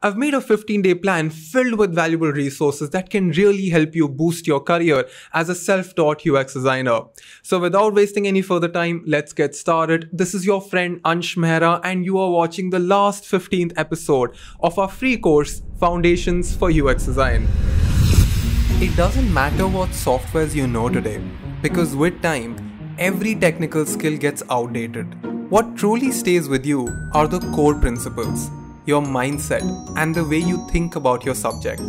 I've made a 15 day plan filled with valuable resources that can really help you boost your career as a self taught UX designer. So, without wasting any further time, let's get started. This is your friend Ansh Mehra, and you are watching the last 15th episode of our free course, Foundations for UX Design. It doesn't matter what softwares you know today, because with time, every technical skill gets outdated. What truly stays with you are the core principles your mindset, and the way you think about your subject.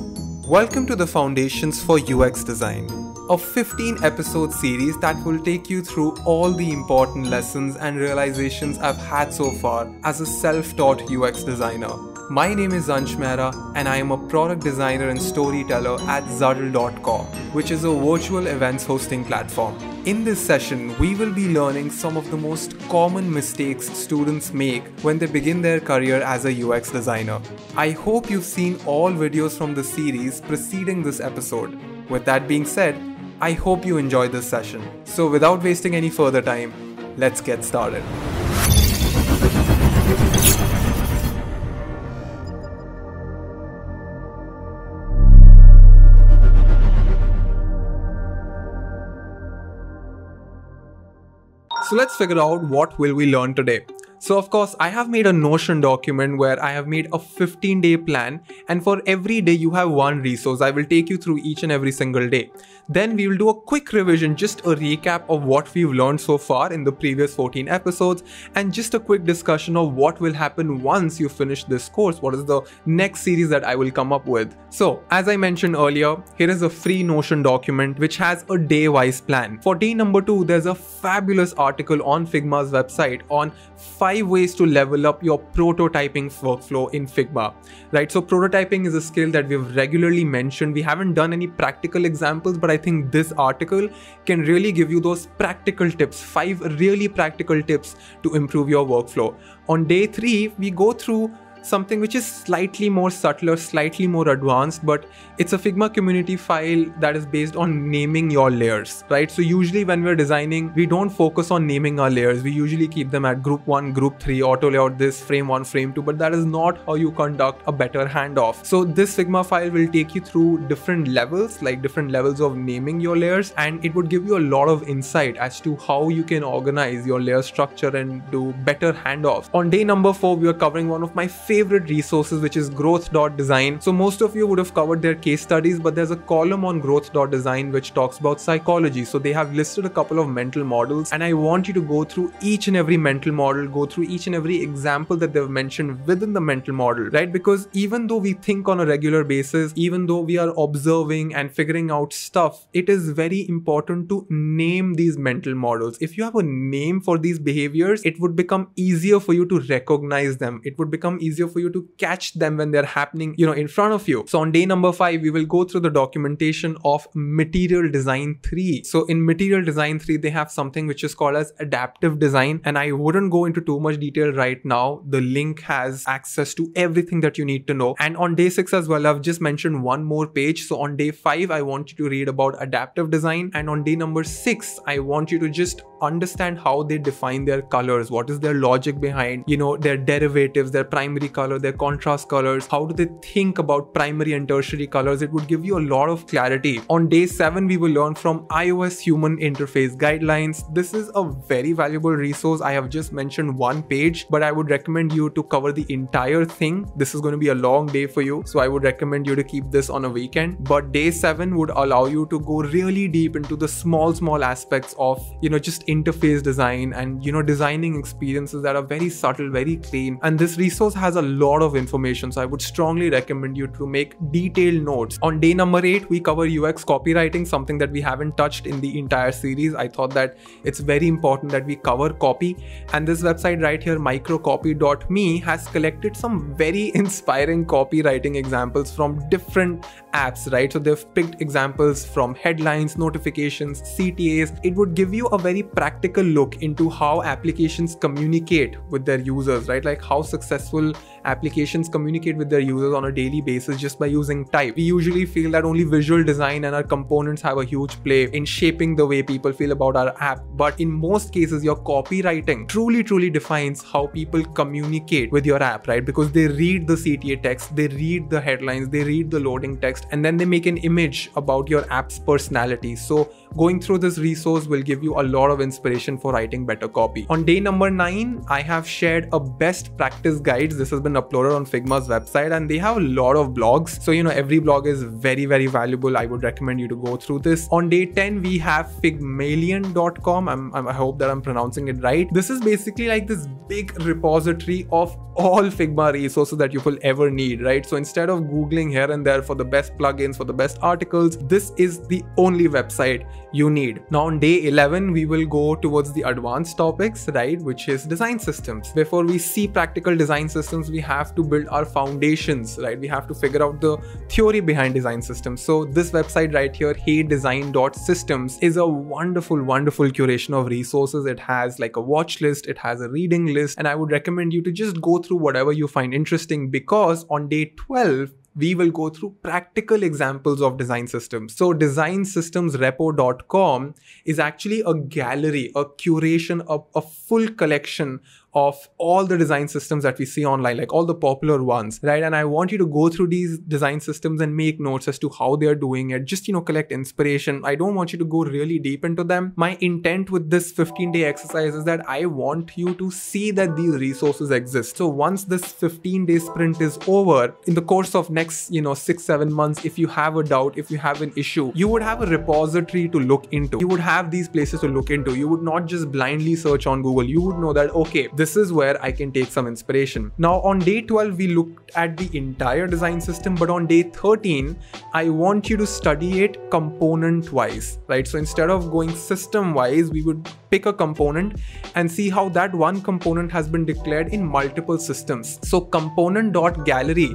Welcome to the Foundations for UX Design, a 15 episode series that will take you through all the important lessons and realizations I've had so far as a self taught UX designer. My name is Ansh Mehra and I am a product designer and storyteller at Zuddl.com, which is a virtual events hosting platform. In this session, we will be learning some of the most common mistakes students make when they begin their career as a UX designer. I hope you've seen all videos from the series preceding this episode. With that being said, I hope you enjoyed this session. So without wasting any further time, let's get started. So let's figure out what will we learn today. So of course, I have made a Notion document where I have made a 15 day plan and for every day you have one resource. I will take you through each and every single day. Then we will do a quick revision, just a recap of what we've learned so far in the previous 14 episodes and just a quick discussion of what will happen once you finish this course. What is the next series that I will come up with? So as I mentioned earlier, here is a free Notion document which has a day wise plan. For day number two, there's a fabulous article on Figma's website on five five ways to level up your prototyping workflow in Figma, right? So prototyping is a skill that we've regularly mentioned. We haven't done any practical examples, but I think this article can really give you those practical tips, five really practical tips to improve your workflow. On day three, we go through something which is slightly more subtle or slightly more advanced, but it's a Figma community file that is based on naming your layers, right? So usually when we're designing, we don't focus on naming our layers. We usually keep them at group one, group three, auto layout this, frame one, frame two, but that is not how you conduct a better handoff. So this Figma file will take you through different levels, like different levels of naming your layers, and it would give you a lot of insight as to how you can organize your layer structure and do better handoffs. On day number four, we are covering one of my favorite resources, which is growth.design. So most of you would have covered their case studies, but there's a column on growth.design which talks about psychology. So they have listed a couple of mental models, and I want you to go through each and every mental model, go through each and every example that they've mentioned within the mental model, right? Because even though we think on a regular basis, even though we are observing and figuring out stuff, it is very important to name these mental models. If you have a name for these behaviors, it would become easier for you to recognize them. It would become easier for you to catch them when they're happening, you know, in front of you. So on day number five, we will go through the documentation of material design three. So in material design three, they have something which is called as adaptive design. And I wouldn't go into too much detail right now. The link has access to everything that you need to know. And on day six as well, I've just mentioned one more page. So on day five, I want you to read about adaptive design. And on day number six, I want you to just understand how they define their colors. What is their logic behind, you know, their derivatives, their primary color, their contrast colors, how do they think about primary and tertiary colors, it would give you a lot of clarity. On day 7, we will learn from iOS Human Interface Guidelines. This is a very valuable resource. I have just mentioned one page, but I would recommend you to cover the entire thing. This is going to be a long day for you, so I would recommend you to keep this on a weekend. But day 7 would allow you to go really deep into the small, small aspects of, you know, just interface design and, you know, designing experiences that are very subtle, very clean. And this resource has a lot of information. So I would strongly recommend you to make detailed notes. On day number eight, we cover UX copywriting, something that we haven't touched in the entire series. I thought that it's very important that we cover copy. And this website right here, microcopy.me, has collected some very inspiring copywriting examples from different apps, right? So they've picked examples from headlines, notifications, CTAs. It would give you a very practical look into how applications communicate with their users, right? Like how successful applications communicate with their users on a daily basis just by using type. We usually feel that only visual design and our components have a huge play in shaping the way people feel about our app. But in most cases, your copywriting truly, truly defines how people communicate with your app, right? Because they read the CTA text, they read the headlines, they read the loading text, and then they make an image about your app's personality. So going through this resource will give you a lot of inspiration for writing better copy. On day number nine, I have shared a best practice guides. This has been uploaded on Figma's website and they have a lot of blogs. So, you know, every blog is very, very valuable. I would recommend you to go through this. On day 10, we have I'm, I hope that I'm pronouncing it right. This is basically like this big repository of all Figma resources that you will ever need, right? So instead of Googling here and there for the best plugins, for the best articles, this is the only website you need. Now on day 11, we will go towards the advanced topics, right? Which is design systems. Before we see practical design systems, we have to build our foundations, right? We have to figure out the theory behind design systems. So this website right here, heydesign.systems is a wonderful, wonderful curation of resources. It has like a watch list, it has a reading list, and I would recommend you to just go through whatever you find interesting because on day 12, we will go through practical examples of design systems. So designsystemsrepo.com is actually a gallery, a curation, of a full collection of all the design systems that we see online, like all the popular ones, right? And I want you to go through these design systems and make notes as to how they're doing it. Just, you know, collect inspiration. I don't want you to go really deep into them. My intent with this 15 day exercise is that I want you to see that these resources exist. So once this 15 day sprint is over, in the course of next, you know, six, seven months, if you have a doubt, if you have an issue, you would have a repository to look into. You would have these places to look into. You would not just blindly search on Google. You would know that, okay, this is where I can take some inspiration. Now on day 12, we looked at the entire design system, but on day 13, I want you to study it component wise, right? So instead of going system wise, we would pick a component and see how that one component has been declared in multiple systems. So component.gallery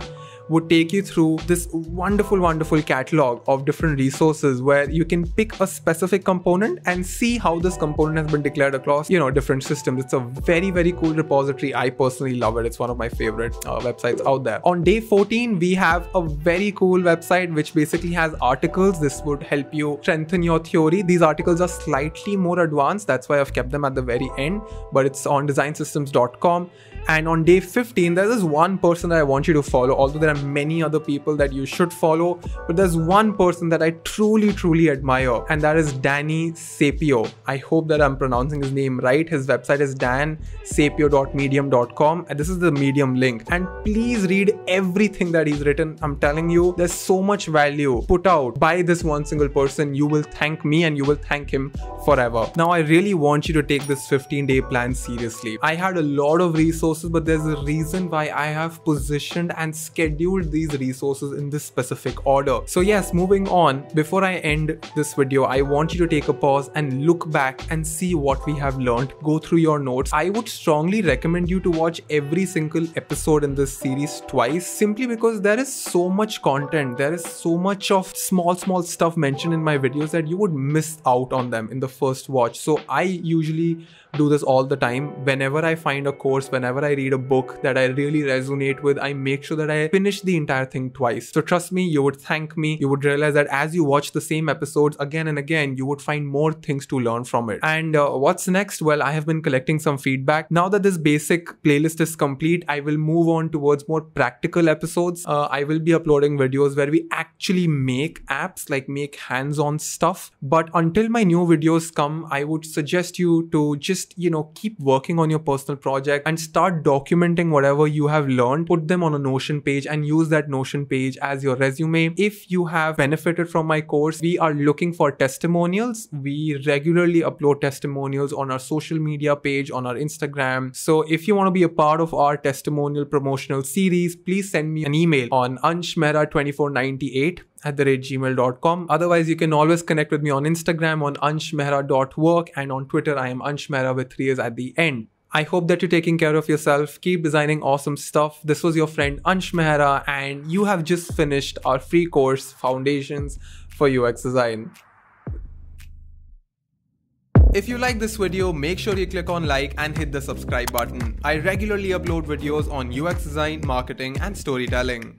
would take you through this wonderful, wonderful catalog of different resources where you can pick a specific component and see how this component has been declared across, you know, different systems. It's a very, very cool repository. I personally love it. It's one of my favorite uh, websites out there. On day 14, we have a very cool website which basically has articles. This would help you strengthen your theory. These articles are slightly more advanced. That's why I've kept them at the very end, but it's on designsystems.com. And on day 15, there is this one person that I want you to follow, although there are many other people that you should follow, but there's one person that I truly, truly admire, and that is Danny Sapio. I hope that I'm pronouncing his name right. His website is dannysapio.medium.com, and this is the Medium link. And please read everything that he's written. I'm telling you, there's so much value put out by this one single person. You will thank me and you will thank him forever. Now, I really want you to take this 15 day plan seriously. I had a lot of resources resources, but there's a reason why I have positioned and scheduled these resources in this specific order. So yes, moving on, before I end this video, I want you to take a pause and look back and see what we have learned. Go through your notes. I would strongly recommend you to watch every single episode in this series twice, simply because there is so much content. There is so much of small, small stuff mentioned in my videos that you would miss out on them in the first watch. So I usually do this all the time. Whenever I find a course, whenever I read a book that I really resonate with, I make sure that I finish the entire thing twice. So trust me, you would thank me. You would realize that as you watch the same episodes again and again, you would find more things to learn from it. And uh, what's next? Well, I have been collecting some feedback. Now that this basic playlist is complete, I will move on towards more practical episodes. Uh, I will be uploading videos where we actually make apps, like make hands-on stuff. But until my new videos come, I would suggest you to just you know keep working on your personal project and start documenting whatever you have learned put them on a notion page and use that notion page as your resume if you have benefited from my course we are looking for testimonials we regularly upload testimonials on our social media page on our instagram so if you want to be a part of our testimonial promotional series please send me an email on anshmehra2498 at the rate gmail.com. Otherwise, you can always connect with me on Instagram on anshmehra.work and on Twitter, I am anshmehra with three years at the end. I hope that you're taking care of yourself. Keep designing awesome stuff. This was your friend Ansh Mehra, and you have just finished our free course, Foundations for UX Design. If you like this video, make sure you click on like and hit the subscribe button. I regularly upload videos on UX design, marketing and storytelling.